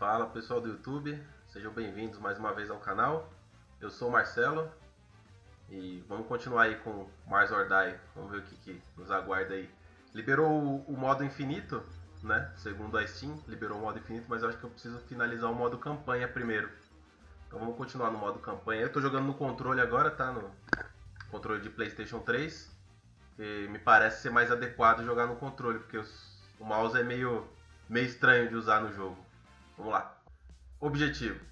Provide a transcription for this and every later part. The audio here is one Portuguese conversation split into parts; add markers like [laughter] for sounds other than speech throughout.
Fala pessoal do YouTube, sejam bem-vindos mais uma vez ao canal. Eu sou o Marcelo e vamos continuar aí com Mars or Die. Vamos ver o que, que nos aguarda aí. Liberou o, o, modo infinito, né? Segundo a Steam, liberou o modo infinito, mas eu acho que eu preciso finalizar o modo campanha primeiro. Então vamos continuar no modo campanha. Eu estou jogando no controle agora, tá? No controle de PlayStation 3. Que me parece ser mais adequado jogar no controle, porque os, o mouse é meio, meio estranho de usar no jogo. Vamos lá. Objetivo.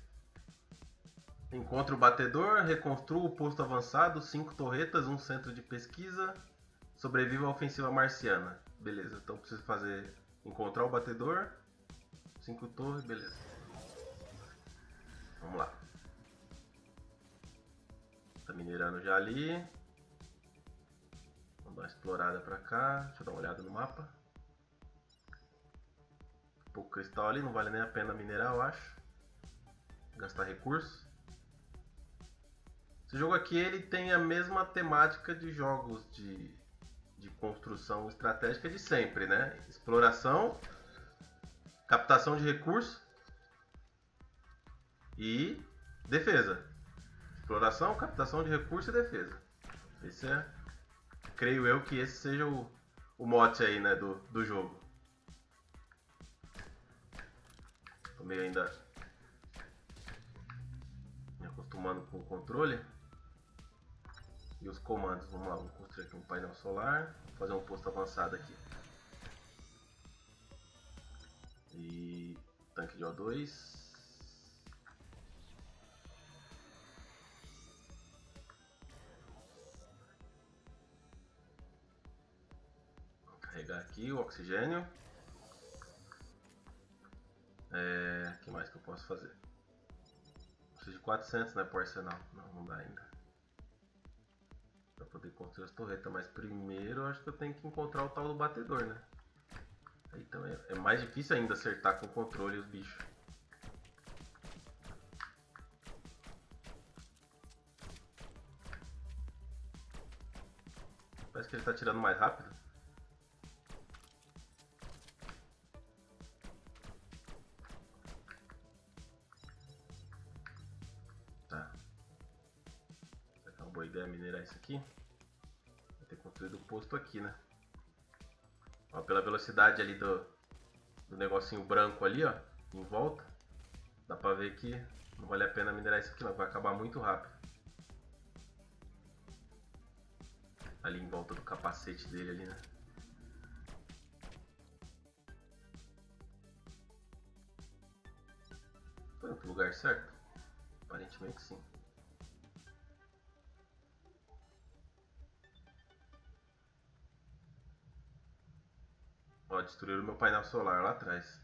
Encontre o batedor, reconstrua o posto avançado, cinco torretas, um centro de pesquisa, sobreviva à ofensiva marciana. Beleza, então preciso fazer encontrar o batedor, cinco torres, beleza. Vamos lá. Tá minerando já ali. Vamos dar uma explorada pra cá. Deixa eu dar uma olhada no mapa. Pouco cristal ali, não vale nem a pena minerar, eu acho. Gastar recursos. Esse jogo aqui ele tem a mesma temática de jogos de, de construção estratégica de sempre, né? Exploração, captação de recursos e defesa. Exploração, captação de recursos e defesa. Esse é, creio eu que esse seja o, o mote aí, né, do, do jogo. Tô meio ainda me acostumando com o controle e os comandos. Vamos lá, vamos construir aqui um painel solar, vou fazer um posto avançado aqui. E tanque de O2. Vou carregar aqui o oxigênio. É, que mais que eu posso fazer? Preciso de 400 né, por arsenal. Não, não dá ainda poder construir as torretas, mas primeiro eu acho que eu tenho que encontrar o tal do batedor, né? Então é, é mais difícil ainda acertar com o controle os bichos. Parece que ele está tirando mais rápido. Minerar isso aqui? construído o posto aqui, né? Ó, pela velocidade ali do, do negocinho branco ali, ó, em volta, dá pra ver que não vale a pena minerar isso aqui não, vai acabar muito rápido. Ali em volta do capacete dele ali, né? Foi lugar certo? Aparentemente sim. Ó, destruíram meu painel solar lá atrás.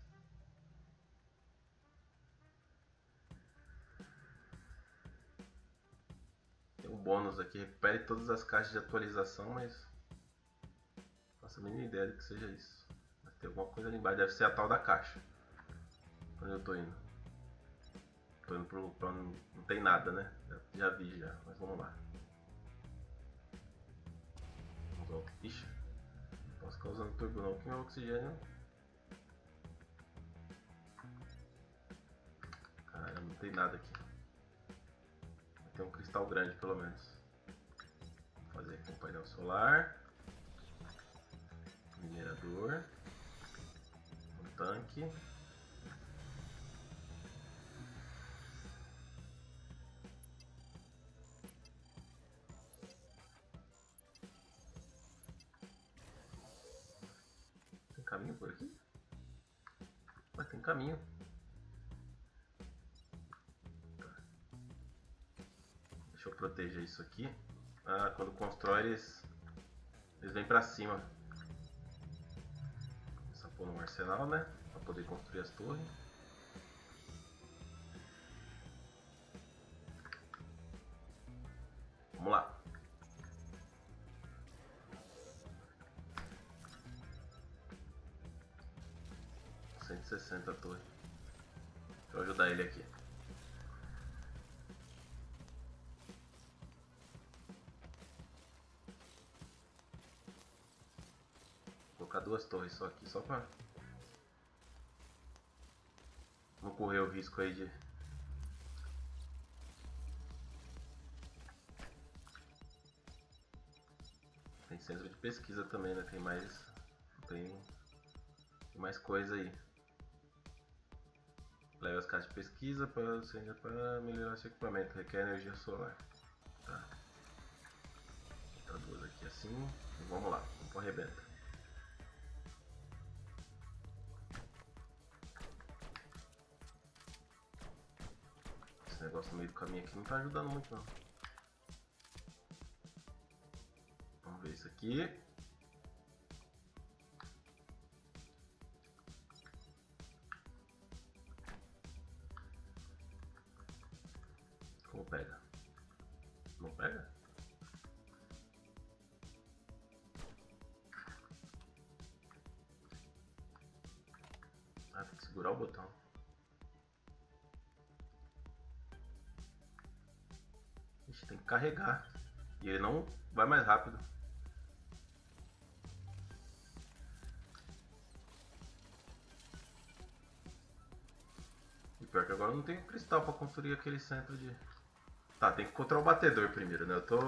Tem um bônus aqui, recupere todas as caixas de atualização, mas... Não faço a mínima ideia de que seja isso. Mas tem alguma coisa ali embaixo, deve ser a tal da caixa. Onde eu tô indo? Tô indo pro não, não tem nada, né? Já, já vi já, mas vamos lá. Vamos lá. Ixi ficar usando turbo que meu oxigênio... Cara, não tem nada aqui. Tem um cristal grande pelo menos. Vou fazer aqui um painel solar. Minerador. Um tanque. Caminho por aqui? Mas tem caminho. Deixa eu proteger isso aqui. Ah, quando constrói eles, eles vêm pra cima. Só pôr no arsenal, né? Pra poder construir as torres. 160 a torre. Deixa eu ajudar ele aqui. Vou colocar duas torres só aqui, só pra... No correr o risco aí de Tem centro de pesquisa também, né? Tem mais. Tem, tem mais coisa aí. Leva as caixas de pesquisa para para melhorar seu equipamento. Requer energia solar. Tá. Tá duas aqui assim. E vamos lá, vamos pro arrebenta. Esse negócio no meio do caminho aqui não tá ajudando muito não. ver isso aqui. Ixi, tem que carregar. E ele não vai mais rápido. Pior que agora eu não tenho cristal pra construir aquele centro de... Tá, tem que encontrar o batedor primeiro, né? Eu tô...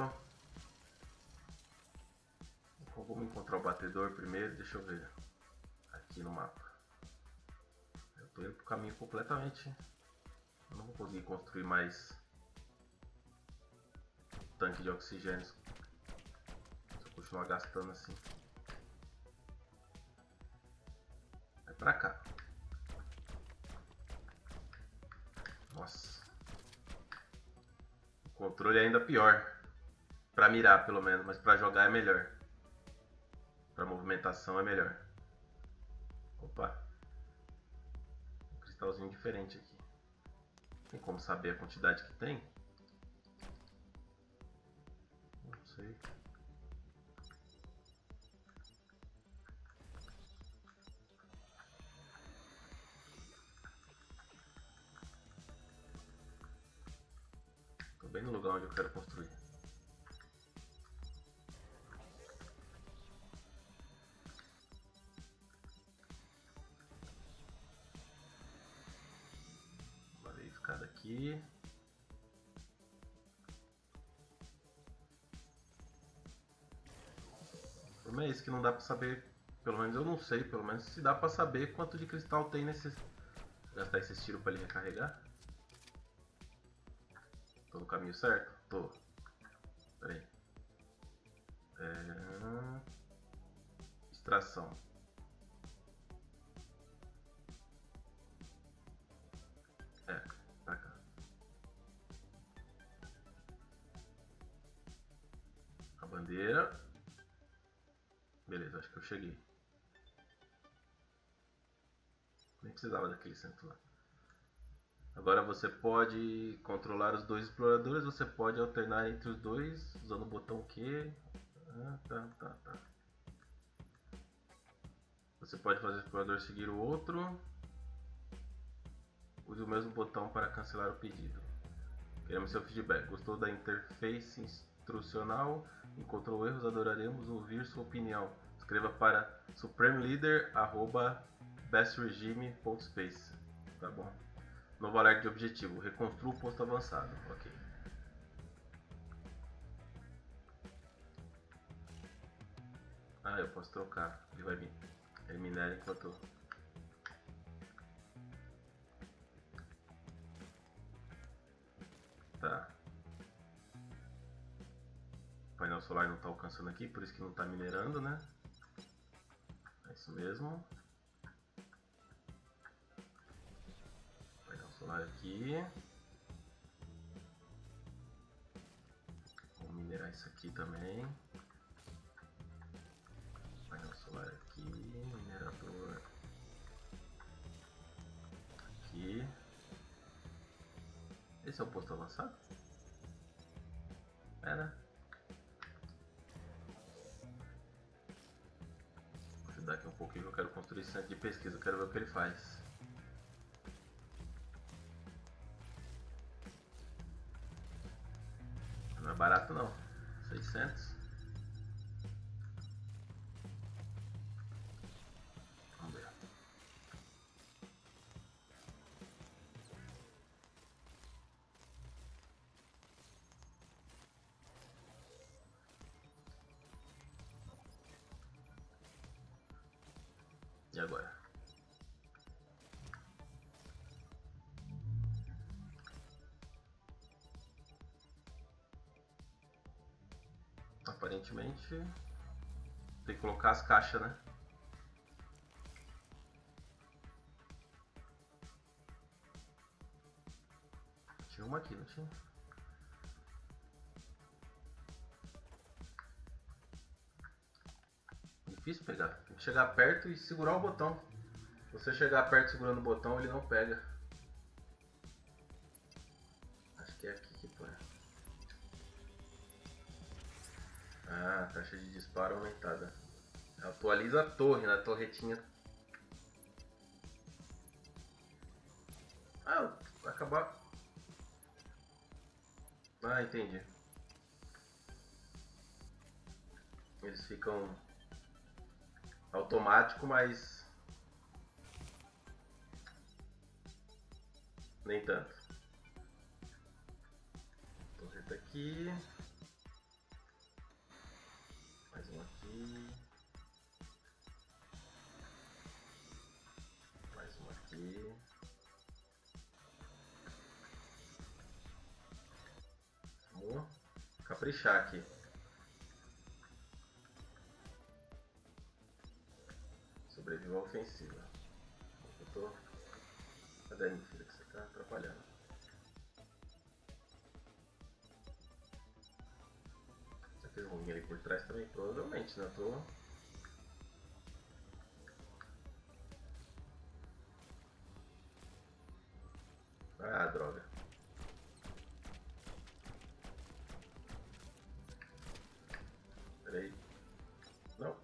Vamos encontrar o batedor primeiro, deixa eu ver. Aqui no mapa. Eu tô indo pro caminho completamente... Eu não vou conseguir construir mais... Tanque de oxigênio. Se eu continuar gastando assim. Vai pra cá. Nossa. O controle é ainda pior. Pra mirar, pelo menos, mas pra jogar é melhor. Pra movimentação é melhor. Opa. Um cristalzinho diferente aqui. Tem como saber a quantidade que tem? Sei. bem no lugar onde eu quero construir. Valei escada aqui. Que não dá pra saber, pelo menos eu não sei, pelo menos se dá pra saber quanto de cristal tem nesse... Gastar esse tiro pra ele recarregar. Tô no caminho certo? Tô. Pera aí. É... Extração. É, pra cá. A bandeira. Acho que eu cheguei. Nem precisava daquele centro lá. Agora você pode controlar os dois exploradores, você pode alternar entre os dois usando o botão Q. Ah, tá, tá, tá. Você pode fazer o explorador seguir o outro. Use o mesmo botão para cancelar o pedido. Queremos seu feedback. Gostou da interface instrucional? Encontrou erros? Adoraremos ouvir sua opinião. Escreva para supremeleader@bestregime.space. Tá bom. Novo alerta de objetivo. Reconstrua o posto avançado. Ok. Ah, eu posso trocar. Ele vai vir. Ele minera enquanto... Tá. O painel solar não está alcançando aqui, por isso que não está minerando, né? É isso mesmo. solar aqui. Vou minerar isso aqui também. Painel solar aqui, minerador aqui. Esse é o posto avançado? É, né? Vou ajudar aqui um pouquinho eu quero construir centro de pesquisa, eu quero ver o que ele faz. barato não. 600. Aparentemente tem que colocar as caixas, né? Tinha uma aqui, não tinha? Difícil pegar. Tem que chegar perto e segurar o botão. Se você chegar perto segurando o botão, ele não pega. Ah, taxa de disparo aumentada. Atualiza a torre, na torretinha. Ah, vai acabar. Ah, entendi. Eles ficam automático, mas nem tanto. Torreta aqui. Um aqui. Mais um aqui. Vamos caprichar aqui. Sobreviva a ofensiva. Eu tô. Cadê minha filha que você tá atrapalhando? Por trás também? Provavelmente, né? Tô. Ah, droga. Peraí. Não.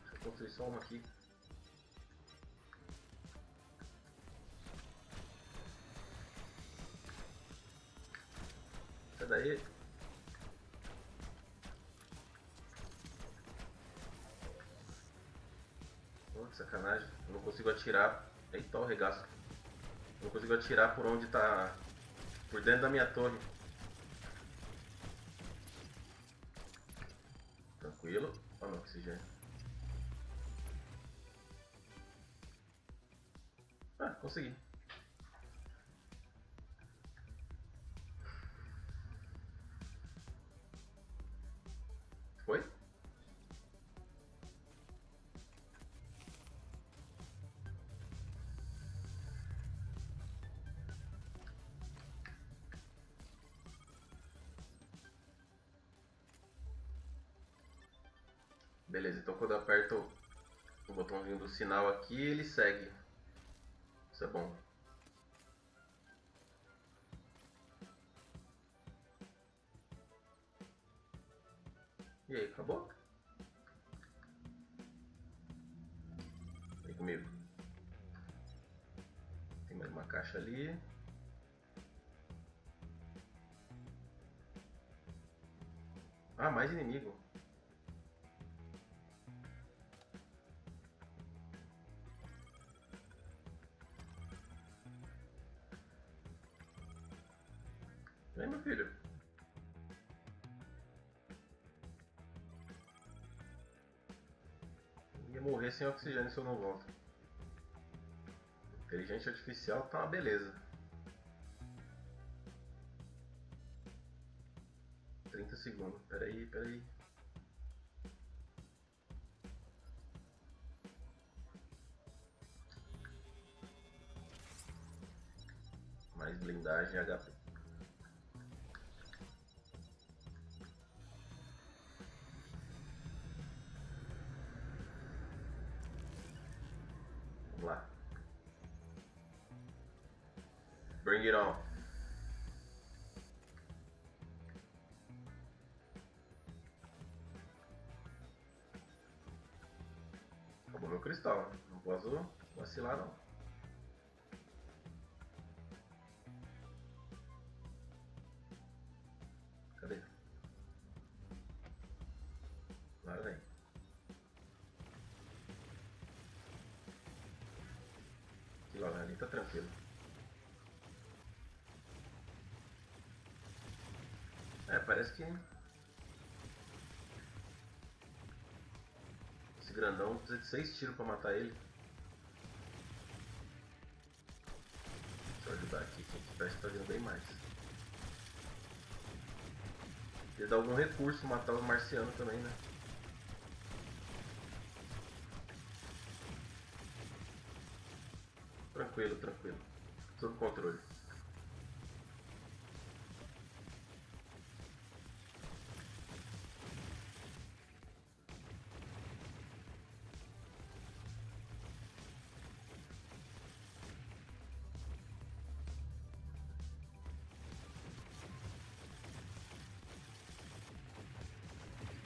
Deixa eu construir só uma aqui. Daí. Pô, que sacanagem. Eu não consigo atirar. Eita, o regaço. Eu não consigo atirar por onde tá. Por dentro da minha torre. Tranquilo. Olha o oxigênio. Beleza, então quando eu aperto o botãozinho do sinal aqui, ele segue. Isso é bom. E aí, acabou? Sem oxigênio se eu não volto. Inteligência artificial tá uma beleza. 30 segundos. Peraí, peraí. Mais blindagem HP. Né? Não posso vacilar não. Cadê? Lá vem. Aqui lá ali tá tranquilo. É, parece que... grandão precisa de 6 tiros pra matar ele. Deixa eu ajudar aqui, que parece que tá vindo bem mais. Ia dar algum recurso matar os marcianos também, né? Tranquilo, tranquilo. Sob controle.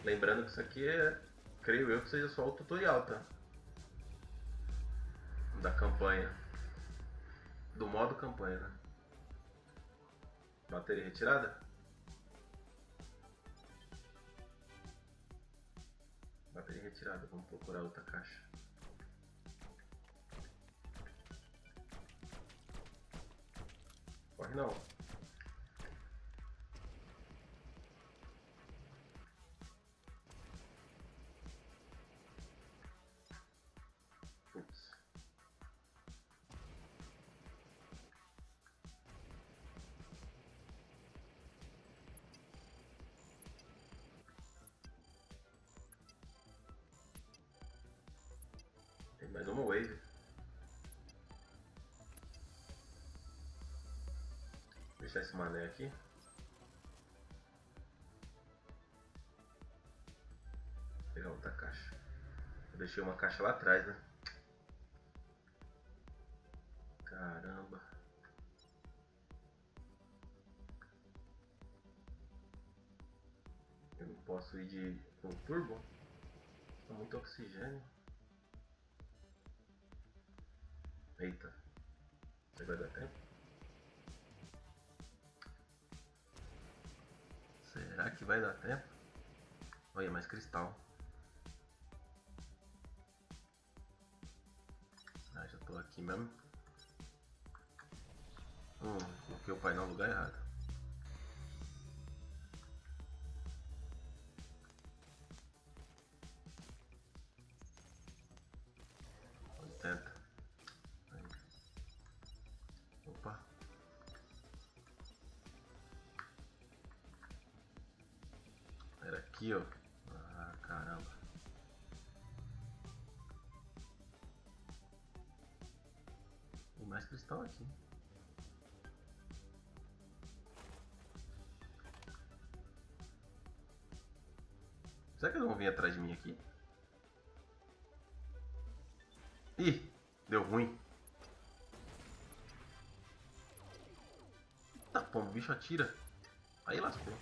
Lembrando que isso aqui é, creio eu que seja só o tutorial, tá? Da campanha. Do modo campanha, né? Bateria retirada? Bateria retirada, vamos procurar outra caixa. Corre não. Mais uma wave. Deixar esse mané aqui. Vou pegar outra caixa. Eu deixei uma caixa lá atrás, né? Caramba. Eu não posso ir de com turbo? Tá muito oxigênio. Eita. Você vai dar tempo? Será que vai dar tempo? Olha, mais cristal. Ah, já tô aqui mesmo. Hum, coloquei o painel no lugar errado. Aqui, ó. Ah, caramba. Tem mais cristal aqui. Será que eles vão vir atrás de mim aqui? Ih, deu ruim. Tá bom, o bicho atira. Aí lascou.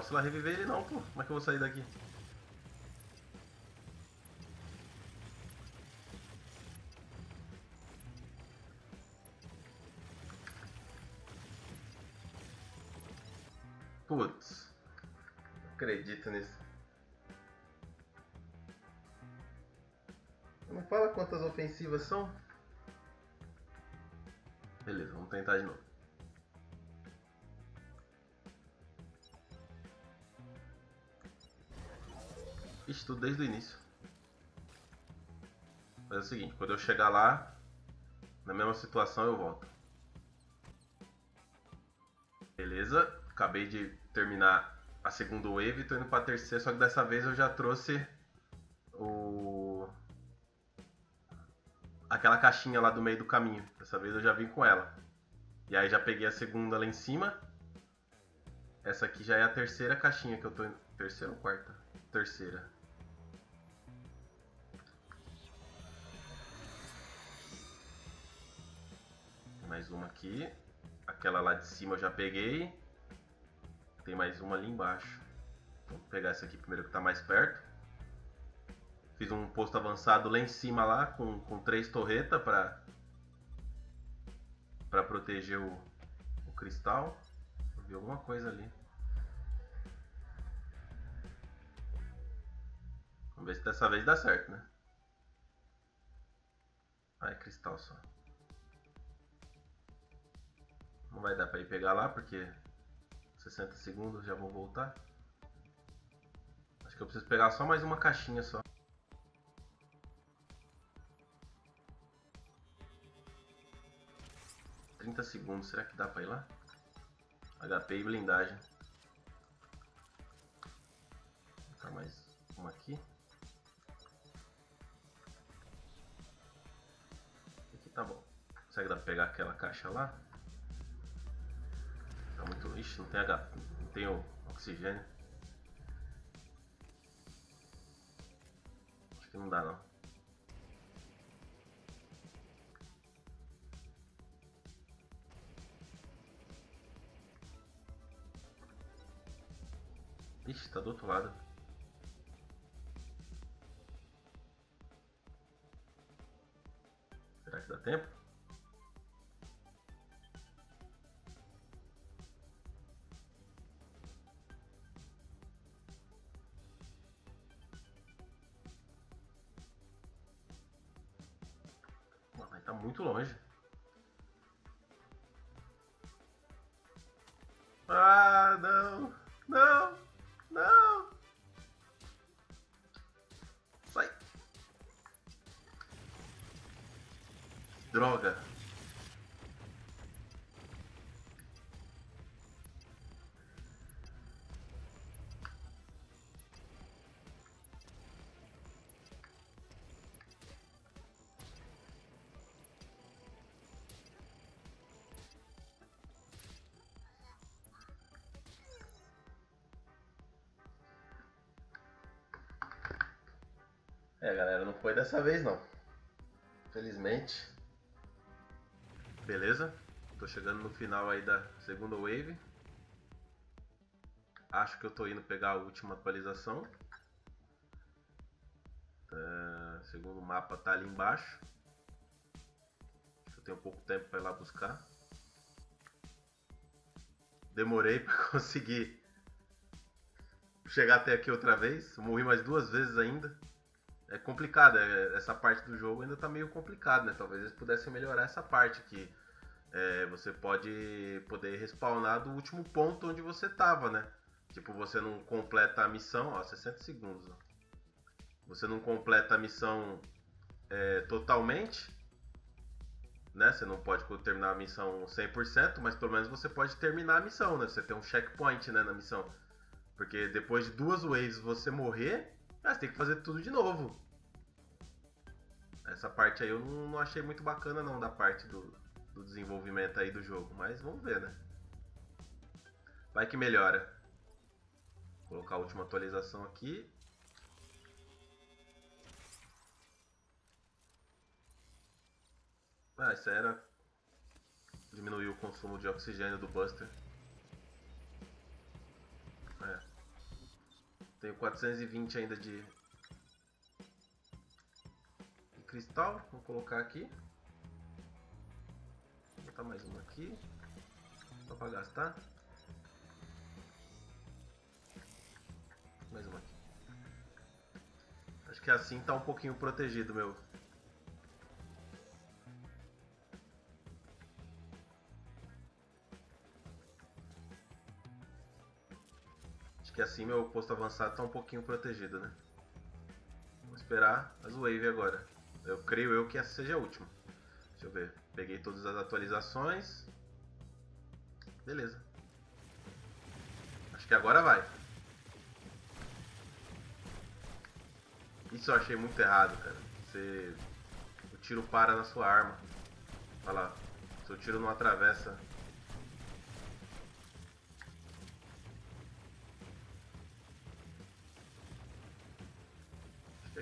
Posso ir lá reviver ele não, pô. Como é que eu vou sair daqui? Putz. Acredito nisso. Não fala quantas ofensivas são. Beleza, vamos tentar de novo. Ixi, tudo desde o início. Mas é o seguinte, quando eu chegar lá, na mesma situação eu volto. Beleza, acabei de terminar a segunda wave, tô indo pra terceira, só que dessa vez eu já trouxe o... Aquela caixinha lá do meio do caminho. Dessa vez eu já vim com ela. E aí já peguei a segunda lá em cima. Essa aqui já é a terceira caixinha que eu tô indo. Terceira ou quarta? Terceira. Mais uma aqui. Aquela lá de cima eu já peguei. Tem mais uma ali embaixo. Vou pegar essa aqui primeiro que tá mais perto. Fiz um posto avançado lá em cima lá com, com três torretas para para proteger o, o cristal. Eu vi alguma coisa ali. Vamos ver se dessa vez dá certo, né? Ah, é cristal só. Não vai dar pra ir pegar lá porque 60 segundos já vou voltar. Acho que eu preciso pegar só mais uma caixinha só. Trinta segundos, será que dá pra ir lá? HP e blindagem. Vou botar mais uma aqui. Aqui tá bom. Consegue dar pra pegar aquela caixa lá? Tá muito. Ixi, não tem H. Não tem o oxigênio. Acho que não dá não. Ixi, tá do outro lado. Será que dá tempo? Muito longe. É, galera, não foi dessa vez não. Felizmente. Beleza? Tô chegando no final aí da segunda wave. Acho que eu tô indo pegar a última atualização. É, segundo mapa tá ali embaixo. Eu tenho pouco tempo para ir lá buscar. Demorei [laughs] para conseguir chegar até aqui outra vez. morri mais duas vezes ainda é complicado, é, essa parte do jogo ainda tá meio complicado, né? Talvez eles pudessem melhorar essa parte que é, você pode poder respawnar do último ponto onde você tava, né? Tipo, você não completa a missão, ó, 60 segundos, ó. Você não completa a missão é, totalmente, né? Você não pode terminar a missão 100%, mas pelo menos você pode terminar a missão, né? Você tem um checkpoint, né, na missão. Porque depois de duas waves você morrer, ah, você tem que fazer tudo de novo. Essa parte aí eu não, não achei muito bacana não, da parte do, do desenvolvimento aí do jogo. Mas vamos ver, né? Vai que melhora. Vou colocar a última atualização aqui. Ah, isso era diminuir o consumo de oxigênio do Buster. Tenho 420 ainda de, de cristal. Vou colocar aqui. Vou botar mais uma aqui. Só para gastar. Mais uma aqui. Acho que assim tá um pouquinho protegido meu que assim meu posto avançado está um pouquinho protegido, né? Vou esperar as wave agora. Eu creio eu que essa seja a última. Deixa eu ver. Peguei todas as atualizações. Beleza. Acho que agora vai. Isso eu achei muito errado, cara. Você... O tiro para na sua arma. Olha lá. Seu tiro não atravessa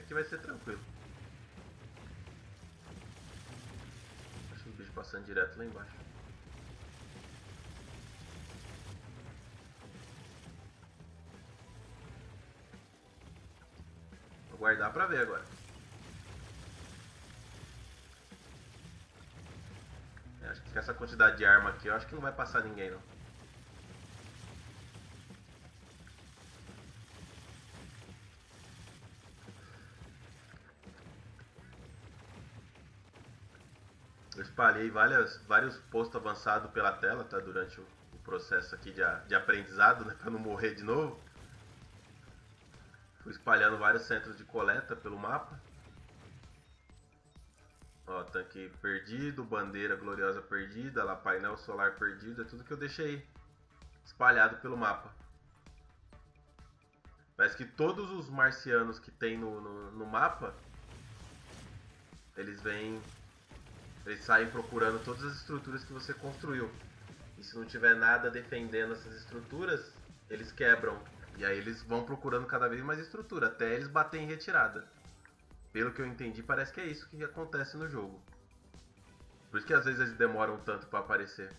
aqui vai ser tranquilo. Acho o bicho passando direto lá embaixo. Vou guardar pra ver agora. É, acho que com essa quantidade de arma aqui, eu acho que não vai passar ninguém não. Espalhei várias, vários postos avançados pela tela, tá? Durante o, o processo aqui de, de aprendizado, né? [laughs] Pra não morrer de novo. Fui espalhando vários centros de coleta pelo mapa. Ó, tanque perdido, bandeira gloriosa perdida, lá painel solar perdido, é tudo que eu deixei espalhado pelo mapa. Parece que todos os marcianos que tem no, no, no mapa, eles vêm, eles saem procurando todas as estruturas que você construiu. E se não tiver nada defendendo essas estruturas, eles quebram. E aí eles vão procurando cada vez mais estrutura, até eles baterem em retirada. Pelo que eu entendi, parece que é isso que acontece no jogo. Por isso que às vezes eles demoram tanto para aparecer.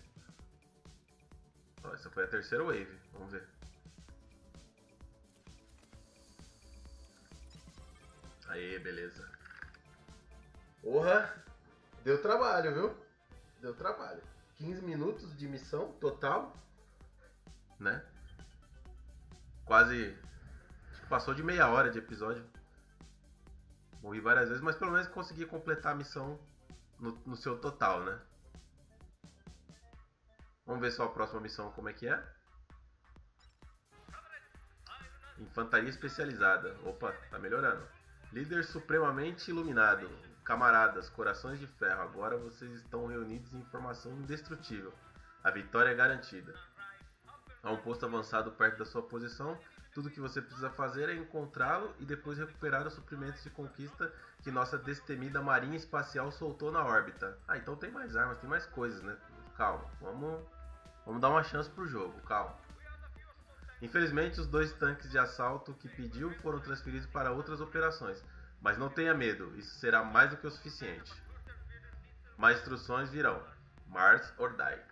Ó, essa foi a terceira wave, vamos ver. Aí, beleza. Porra! Deu trabalho, viu? Deu trabalho. 15 minutos de missão total, né? Quase. Acho que passou de meia hora de episódio. Morri várias vezes, mas pelo menos consegui completar a missão no, no seu total, né? Vamos ver só a próxima missão como é que é. Infantaria especializada. Opa, tá melhorando. Líder supremamente iluminado. Camaradas, corações de ferro. Agora vocês estão reunidos em informação indestrutível. A vitória é garantida. Há um posto avançado perto da sua posição. Tudo que você precisa fazer é encontrá-lo e depois recuperar os suprimentos de conquista que nossa destemida marinha espacial soltou na órbita. Ah, então tem mais armas, tem mais coisas, né? Calma, vamos, vamos dar uma chance pro jogo, calma. Infelizmente, os dois tanques de assalto que pediu foram transferidos para outras operações, mas não tenha medo, isso será mais do que o suficiente. Mais instruções virão. Mars or Die.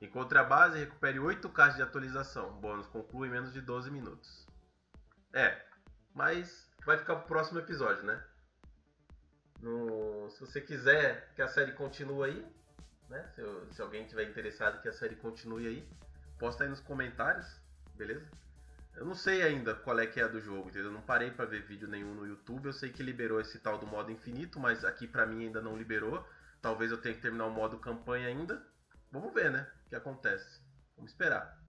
Encontre a base e recupere 8 caixas de atualização. Bônus conclui em menos de 12 minutos. É, mas vai ficar pro próximo episódio, né? No, se você quiser que a série continue aí, né? Se, se alguém tiver interessado que a série continue aí, posta aí nos comentários, beleza? Eu não sei ainda qual é que é a do jogo, entendeu? Eu não parei para ver vídeo nenhum no YouTube. Eu sei que liberou esse tal do modo infinito, mas aqui pra mim ainda não liberou. Talvez eu tenha que terminar o modo campanha ainda. Vamos ver, né? O que acontece. Vamos esperar.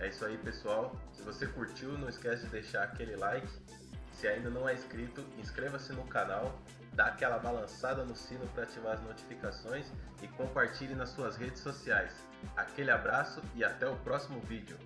É isso aí, pessoal. Se você curtiu, não esquece de deixar aquele like. Se ainda não é inscrito, inscreva-se no canal, dá aquela balançada no sino para ativar as notificações e compartilhe nas suas redes sociais. Aquele abraço e até o próximo vídeo.